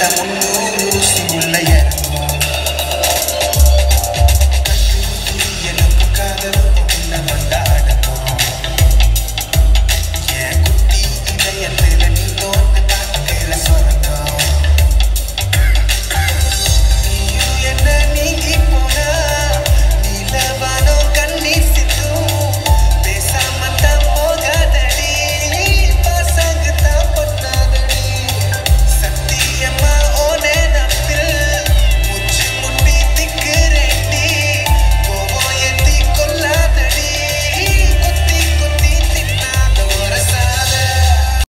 যেমন